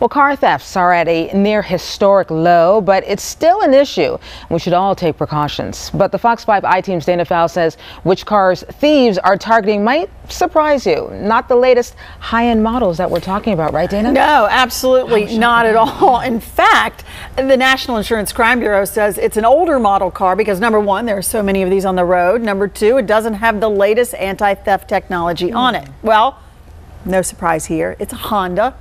Well, car thefts are at a near historic low, but it's still an issue. We should all take precautions. But the Fox 5 I-Team's Dana Fowle says which cars thieves are targeting might surprise you. Not the latest high-end models that we're talking about, right, Dana? No, absolutely not at all. In fact, the National Insurance Crime Bureau says it's an older model car because number one, there are so many of these on the road. Number two, it doesn't have the latest anti-theft technology mm. on it. Well, no surprise here. It's a Honda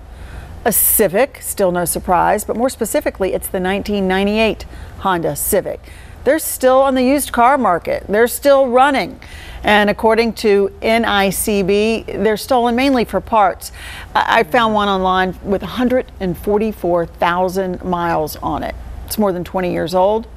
a Civic, still no surprise, but more specifically, it's the 1998 Honda Civic. They're still on the used car market. They're still running. And according to NICB, they're stolen mainly for parts. I found one online with 144,000 miles on it. It's more than 20 years old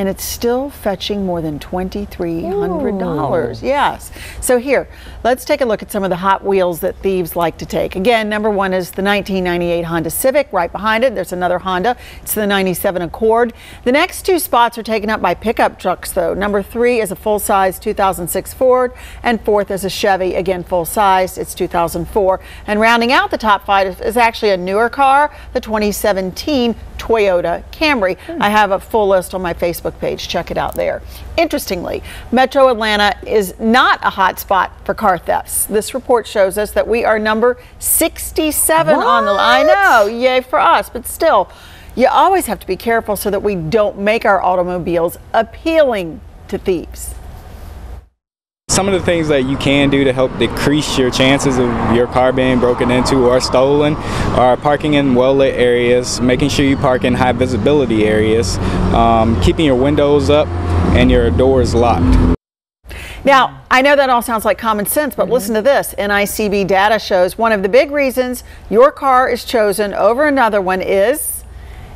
and it's still fetching more than $2,300. Yes. So here, let's take a look at some of the Hot Wheels that thieves like to take. Again, number one is the 1998 Honda Civic. Right behind it, there's another Honda. It's the 97 Accord. The next two spots are taken up by pickup trucks, though. Number three is a full-size 2006 Ford, and fourth is a Chevy, again full-size. It's 2004. And rounding out the top five is actually a newer car, the 2017 Toyota Camry. Hmm. I have a full list on my Facebook page. Check it out there. Interestingly, Metro Atlanta is not a hot spot for car thefts. This report shows us that we are number 67 what? on the line. I know, yay for us, but still, you always have to be careful so that we don't make our automobiles appealing to thieves. Some of the things that you can do to help decrease your chances of your car being broken into or stolen are parking in well-lit areas, making sure you park in high visibility areas, um, keeping your windows up and your doors locked. Now, I know that all sounds like common sense, but mm -hmm. listen to this. NICB data shows one of the big reasons your car is chosen over another one is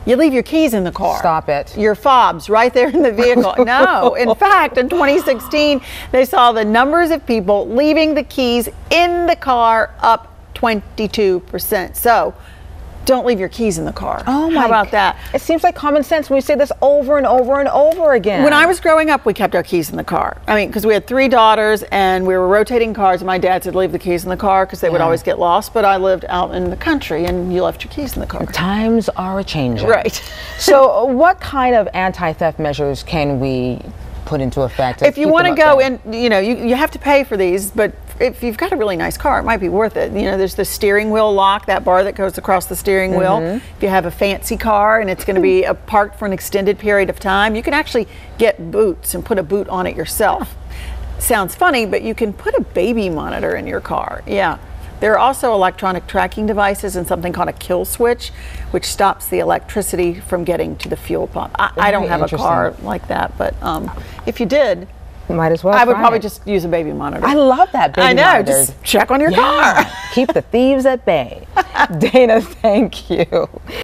you leave your keys in the car. Stop it. Your fobs right there in the vehicle. no. In fact, in 2016, they saw the numbers of people leaving the keys in the car up 22%. So don't leave your keys in the car. Oh my! How about that? It seems like common sense when we say this over and over and over again. When I was growing up, we kept our keys in the car. I mean, because we had three daughters and we were rotating cars, and my dad said leave the keys in the car because they yeah. would always get lost. But I lived out in the country, and you left your keys in the car. Times are a changing. Right. so, what kind of anti-theft measures can we put into effect? If you want to go in, you know, you, you have to pay for these, but if you've got a really nice car, it might be worth it. You know, there's the steering wheel lock, that bar that goes across the steering mm -hmm. wheel. Mm-hmm. If you have a fancy car and it's going to be a parked for an extended period of time, you can actually get boots and put a boot on it yourself. Sounds funny, but you can put a baby monitor in your car. Yeah. There are also electronic tracking devices and something called a kill switch, which stops the electricity from getting to the fuel pump. I, I don't have a car like that, but um, if you did, might as well. I would probably it. just use a baby monitor. I love that baby I know. Just check on your yeah. car. Keep the thieves at bay. Dana, thank you.